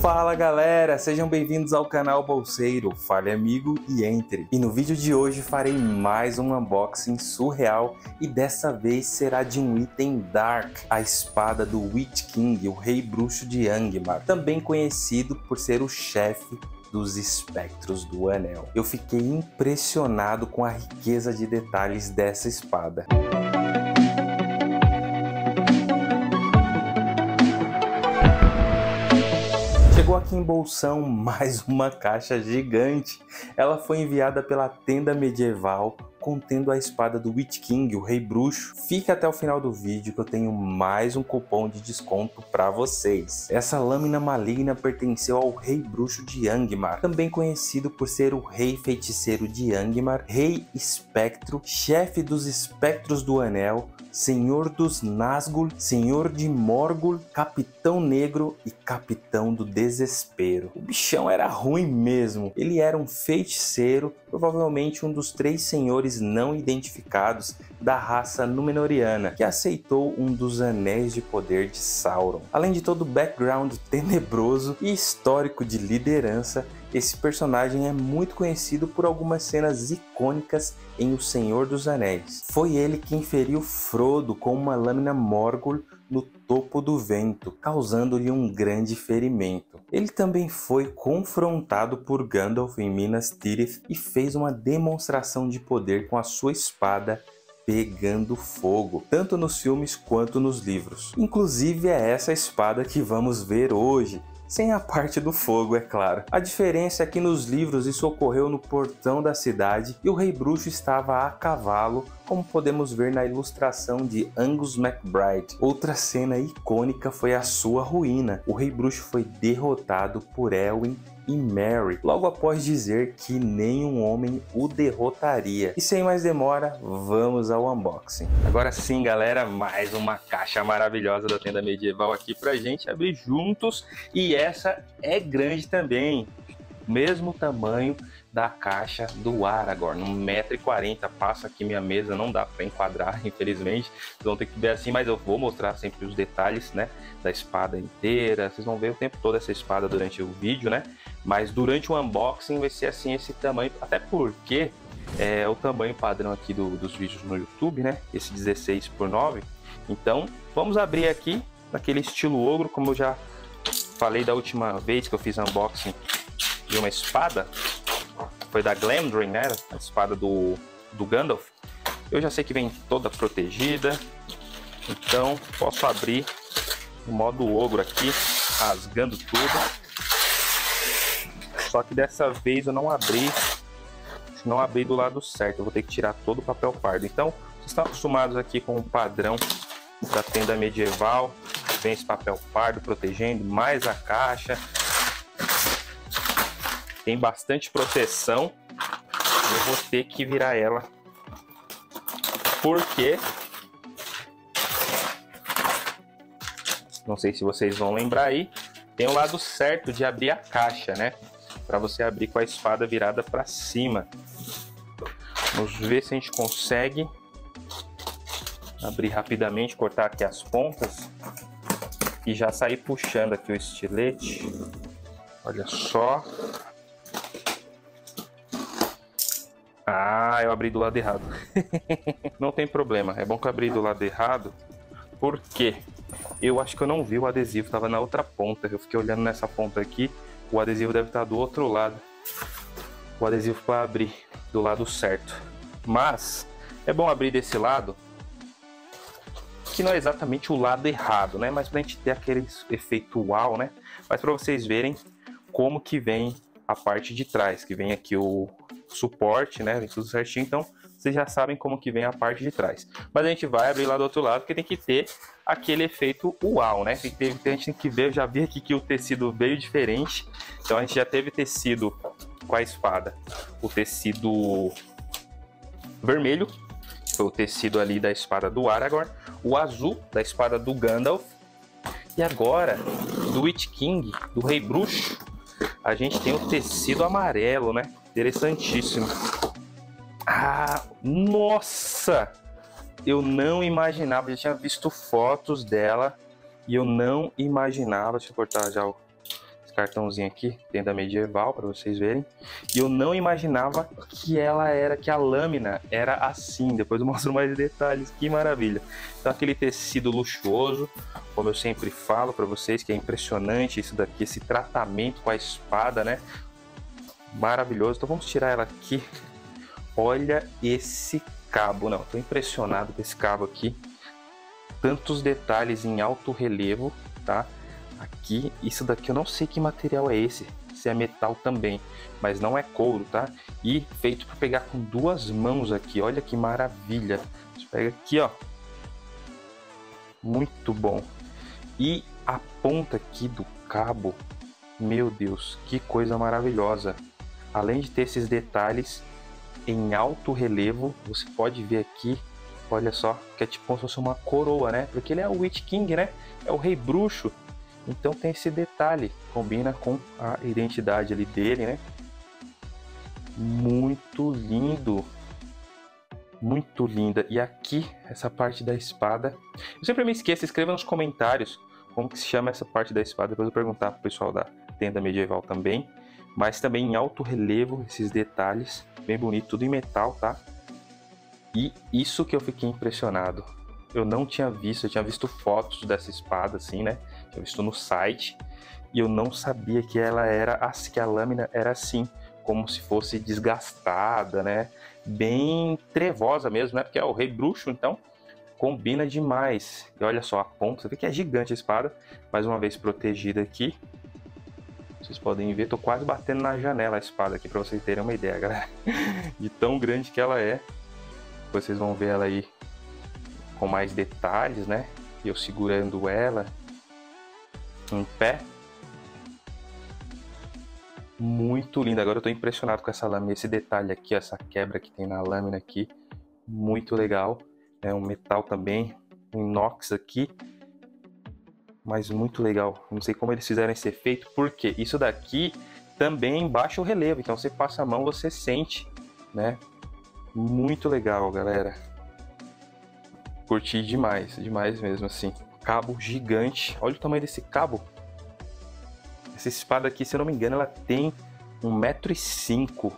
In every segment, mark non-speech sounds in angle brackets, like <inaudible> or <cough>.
Fala galera, sejam bem-vindos ao canal Bolseiro, fale amigo e entre. E no vídeo de hoje farei mais um unboxing surreal e dessa vez será de um item Dark, a espada do Witch King, o rei bruxo de Angmar, também conhecido por ser o chefe dos espectros do anel. Eu fiquei impressionado com a riqueza de detalhes dessa espada. Chegou aqui em Bolsão <laughs> mais uma caixa gigante. Ela foi enviada pela tenda medieval contendo a espada do Witch King, o Rei Bruxo. Fique até o final do vídeo que eu tenho mais um cupom de desconto para vocês. Essa lâmina maligna pertenceu ao Rei Bruxo de Angmar, também conhecido por ser o Rei Feiticeiro de Angmar, Rei Espectro, chefe dos Espectros do Anel, Senhor dos Nazgûl, Senhor de Morgul, Capitão Negro e Capitão do Desespero. O bichão era ruim mesmo. Ele era um feiticeiro, provavelmente um dos três senhores não identificados da raça Númenoriana, que aceitou um dos anéis de poder de Sauron. Além de todo o background tenebroso e histórico de liderança, esse personagem é muito conhecido por algumas cenas icônicas em O Senhor dos Anéis. Foi ele quem feriu Frodo com uma lâmina Morgul no topo do vento, causando-lhe um grande ferimento. Ele também foi confrontado por Gandalf em Minas Tirith e fez uma demonstração de poder com a sua espada pegando fogo, tanto nos filmes quanto nos livros. Inclusive é essa espada que vamos ver hoje, sem a parte do fogo, é claro. A diferença é que nos livros isso ocorreu no portão da cidade e o rei bruxo estava a cavalo, como podemos ver na ilustração de Angus MacBride. Outra cena icônica foi a sua ruína. O rei bruxo foi derrotado por Elwin e Mary, logo após dizer que nenhum homem o derrotaria. E sem mais demora, vamos ao unboxing. Agora sim, galera, mais uma caixa maravilhosa da tenda medieval aqui pra gente abrir juntos. E essa é grande também, mesmo tamanho da caixa do Aragorn, 1,40m. Passa aqui minha mesa, não dá para enquadrar, <laughs> infelizmente. Vocês vão ter que ver assim, mas eu vou mostrar sempre os detalhes, né? Da espada inteira. Vocês vão ver o tempo todo essa espada durante o vídeo, né? Mas durante o unboxing vai ser assim esse tamanho, até porque é o tamanho padrão aqui do, dos vídeos no YouTube, né? Esse 16 por 9. Então, vamos abrir aqui naquele estilo ogro, como eu já falei da última vez que eu fiz unboxing de uma espada foi da Glamdring, né? A espada do, do Gandalf. Eu já sei que vem toda protegida, então posso abrir no modo ogro aqui, rasgando tudo. Só que dessa vez eu não abri, não abri do lado certo, eu vou ter que tirar todo o papel pardo. Então, vocês estão acostumados aqui com o padrão da tenda medieval, vem esse papel pardo protegendo, mais a caixa, tem bastante proteção. Eu vou ter que virar ela. Porque... Não sei se vocês vão lembrar aí. Tem o lado certo de abrir a caixa, né? Para você abrir com a espada virada para cima. Vamos ver se a gente consegue abrir rapidamente, cortar aqui as pontas e já sair puxando aqui o estilete. Olha só. Ah, eu abri do lado errado. <laughs> não tem problema, é bom que eu abri do lado errado, porque eu acho que eu não vi o adesivo, estava na outra ponta. Eu fiquei olhando nessa ponta aqui, o adesivo deve estar do outro lado. O adesivo para abrir do lado certo. Mas é bom abrir desse lado, que não é exatamente o lado errado, né? Mas pra gente ter aquele efeito uau, né? Mas para vocês verem como que vem a parte de trás, que vem aqui o, suporte, né? Vem tudo certinho, então vocês já sabem como que vem a parte de trás. Mas a gente vai abrir lá do outro lado, porque tem que ter aquele efeito uau, né? Tem que ter, a gente tem que ver, já vi aqui que o tecido veio diferente. Então a gente já teve tecido com a espada, o tecido vermelho, que foi o tecido ali da espada do Aragorn, o azul da espada do Gandalf, e agora do Witch King, do Rei Bruxo, a gente tem o tecido amarelo, né? Interessantíssimo. Ah, nossa! Eu não imaginava, já tinha visto fotos dela e eu não imaginava. Deixa eu cortar já o cartãozinho aqui, tenda medieval, para vocês verem. E eu não imaginava que ela era, que a lâmina era assim. Depois eu mostro mais detalhes, que maravilha. Então aquele tecido luxuoso, como eu sempre falo para vocês, que é impressionante isso daqui, esse tratamento com a espada, né? Maravilhoso. Então vamos tirar ela aqui. Olha esse cabo, não, tô impressionado com esse cabo aqui. Tantos detalhes em alto relevo, tá? Aqui, isso daqui eu não sei que material é esse, se é metal também, mas não é couro, tá? E feito para pegar com duas mãos aqui, olha que maravilha. Você pega aqui, ó. Muito bom. E a ponta aqui do cabo, meu Deus, que coisa maravilhosa. Além de ter esses detalhes em alto relevo, você pode ver aqui, olha só, que é tipo como se fosse uma coroa, né? Porque ele é o Witch King, né? É o rei bruxo. Então tem esse detalhe, combina com a identidade ali dele, né? Muito lindo. Muito linda. E aqui, essa parte da espada. Eu sempre me esqueço, escreva nos comentários como que se chama essa parte da espada. Depois eu vou perguntar pro pessoal da tenda medieval também. Mas também em alto relevo, esses detalhes. Bem bonito, tudo em metal, tá? E isso que eu fiquei impressionado eu não tinha visto, eu tinha visto fotos dessa espada assim, né? Tinha visto no site e eu não sabia que ela era assim, que a lâmina era assim, como se fosse desgastada, né? Bem trevosa mesmo, né? Porque é o rei bruxo, então combina demais. E olha só a ponta, você vê que é gigante a espada, mais uma vez protegida aqui. Vocês podem ver, tô quase batendo na janela a espada aqui para vocês terem uma ideia, <laughs> galera, de tão grande que ela é. Vocês vão ver ela aí com mais detalhes, né? Eu segurando ela em pé. Muito linda. Agora eu tô impressionado com essa lâmina. Esse detalhe aqui, essa quebra que tem na lâmina aqui. Muito legal. É um metal também. Um inox aqui. Mas muito legal. Não sei como eles fizeram esse efeito. Porque isso daqui também baixa o relevo. Então você passa a mão, você sente, né? Muito legal, galera curti demais, demais mesmo, assim. Cabo gigante. Olha o tamanho desse cabo. Essa espada aqui, se eu não me engano, ela tem 1,5m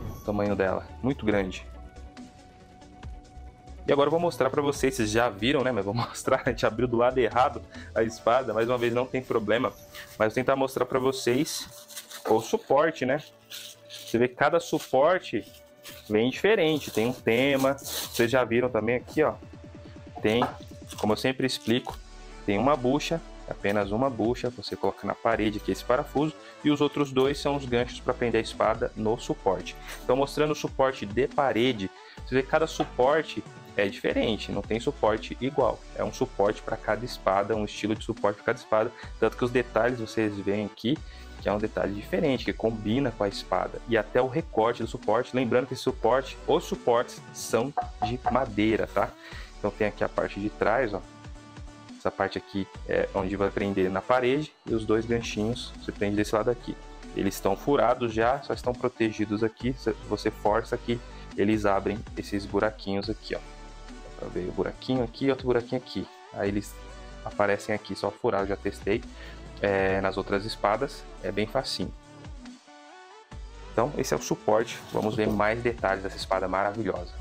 o tamanho dela. Muito grande. E agora eu vou mostrar para vocês, vocês já viram, né? Mas vou <laughs> mostrar, a gente abriu do lado errado a espada, mais uma vez não tem problema. Mas vou tentar mostrar para vocês o suporte, né? Você vê que cada suporte bem diferente, tem um tema. Vocês já viram também aqui, ó. Tem, como eu sempre explico, tem uma bucha, apenas uma bucha, você coloca na parede aqui esse parafuso e os outros dois são os ganchos para prender a espada no suporte. Então mostrando o suporte de parede, você vê que cada suporte é diferente, não tem suporte igual. É um suporte para cada espada, um estilo de suporte para cada espada, tanto que os detalhes vocês veem aqui que é um detalhe diferente, que combina com a espada. E até o recorte do suporte, lembrando que esse suporte, os suportes são de madeira, tá? Então tem aqui a parte de trás, ó. Essa parte aqui é onde vai prender na parede e os dois ganchinhos você prende desse lado aqui. Eles estão furados já, só estão protegidos aqui. Se você força aqui, eles abrem esses buraquinhos aqui, ó. Dá pra ver o buraquinho aqui e outro buraquinho aqui. Aí eles aparecem aqui, só furados, já testei é, nas outras espadas, é bem facinho. Então esse é o suporte, vamos ver mais detalhes dessa espada maravilhosa.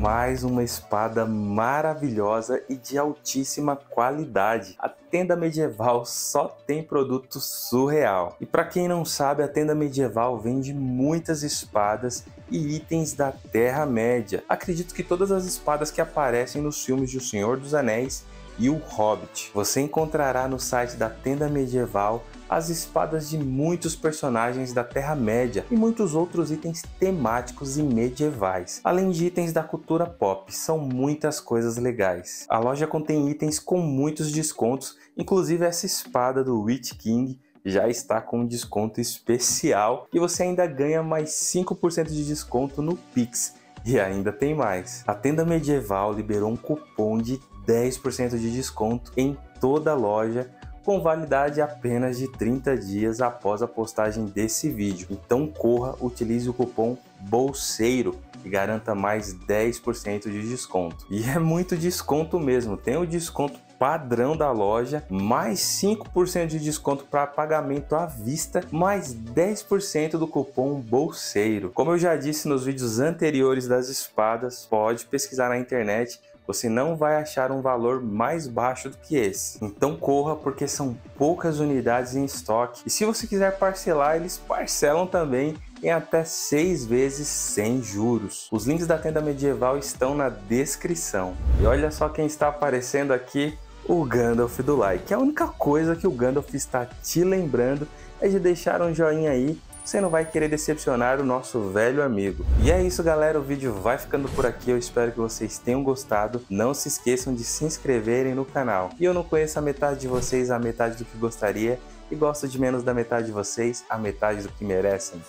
Mais uma espada maravilhosa e de altíssima qualidade. A tenda medieval só tem produto surreal. E para quem não sabe, a tenda medieval vende muitas espadas e itens da Terra-média. Acredito que todas as espadas que aparecem nos filmes de O Senhor dos Anéis e O Hobbit. Você encontrará no site da tenda medieval as espadas de muitos personagens da Terra-média e muitos outros itens temáticos e medievais. Além de itens da cultura pop, são muitas coisas legais. A loja contém itens com muitos descontos, inclusive essa espada do Witch King já está com um desconto especial e você ainda ganha mais 5% de desconto no Pix. E ainda tem mais. A tenda medieval liberou um cupom de 10% de desconto em toda a loja com validade apenas de 30 dias após a postagem desse vídeo. Então corra, utilize o cupom BOLSEIRO e garanta mais 10% de desconto. E é muito desconto mesmo, tem o desconto padrão da loja, mais 5% de desconto para pagamento à vista, mais 10% do cupom bolseiro. Como eu já disse nos vídeos anteriores das espadas, pode pesquisar na internet você não vai achar um valor mais baixo do que esse. Então corra porque são poucas unidades em estoque. E se você quiser parcelar, eles parcelam também em até seis vezes sem juros. Os links da tenda medieval estão na descrição. E olha só quem está aparecendo aqui, o Gandalf do like. A única coisa que o Gandalf está te lembrando é de deixar um joinha aí você não vai querer decepcionar o nosso velho amigo. E é isso, galera. O vídeo vai ficando por aqui. Eu espero que vocês tenham gostado. Não se esqueçam de se inscreverem no canal. E eu não conheço a metade de vocês a metade do que gostaria e gosto de menos da metade de vocês a metade do que merecem.